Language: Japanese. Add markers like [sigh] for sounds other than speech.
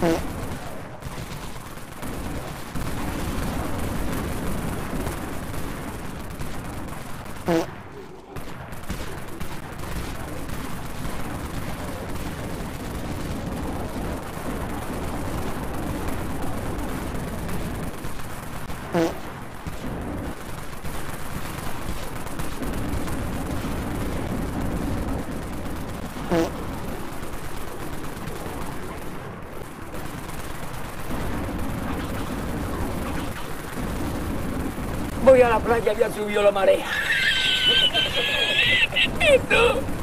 はい。はい。fui a la playa había subió la marea. [laughs] no.